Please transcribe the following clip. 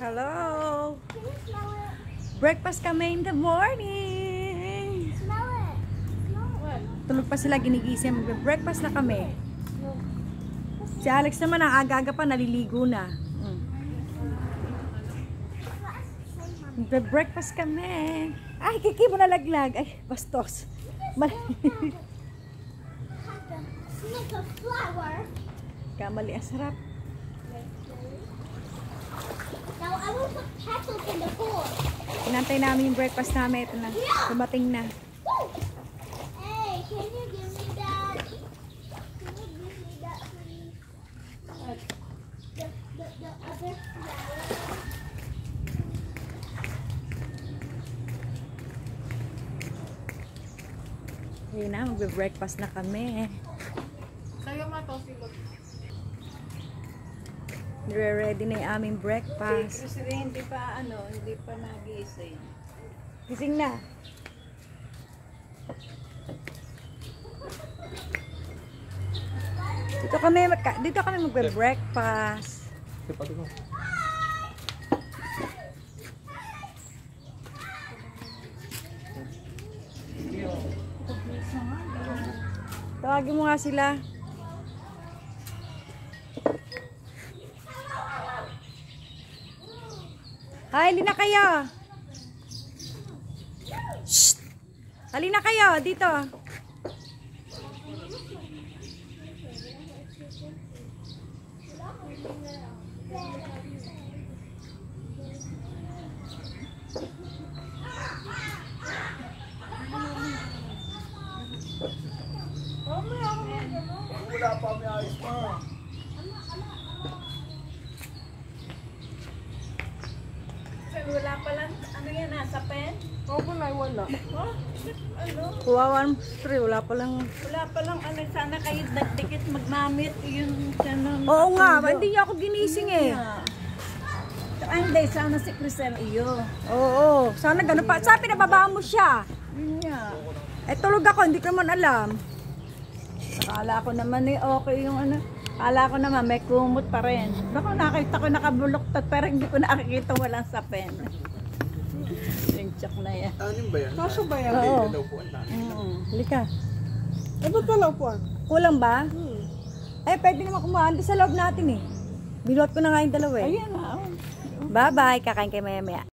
Hello! Breakfast kami in the morning! Smell it. Smell it. Tulog pa sila, ginigising. Magbe-breakfast na kami. Si Alex naman, ang aga-aga pa, naliligo na. Mm. Magbe-breakfast kami. Ay, kiki mo nalaglag. Ay, bastos. Mal. Kamali, ang sarap. Now I will put petals in the pool. Inantay namin yung breakfast namin. Ito na, dumating na. Woo! Hey, can you give me that? Can you give me that, please? The, the, the other flower. Ayun na, magbe-breakfast na kami. Sa'yo nga to, silog. Nire-ready na yung aming breakfast. Kasi rin, hindi pa, ano, hindi pa nagising. Gising na. Dito kami magka- dito kami magbe-breakfast. Tawagin mo nga sila. Hi, halina kayo. Shh! Halina kayo, dito. Wala pa lang, ano yan, nasa pen? Oo, wala, wala. Oh, ano? Kuwawan, pre, wala pa lang. Wala pa lang, ano, sana kayo nagdikit magmamit yung, ano, Oo nga, hindi niya ako ginising eh. Ah, hindi, sana si Crisel iyo. Oo, sana ganun pa. Sabi na baba mo siya. Yun nga. Eh, tulog ako, hindi ko naman alam. Akala ko naman eh, okay yung ano. Akala ko naman may kumot pa rin. Baka nakita ko nakabuloktot pero hindi ko nakikita walang sapin. yung tsak na yan. Anim ba yan? Kaso ba yan? Oo. Dami. Mm. Halika. Eh, ba't wala po? Kulang ba? Hmm. Eh, pwede naman kumain doon sa loob natin eh. Binuhat ko na nga yung dalawa eh. Ayan na. Oh. Bye-bye, kakain kayo maya-maya.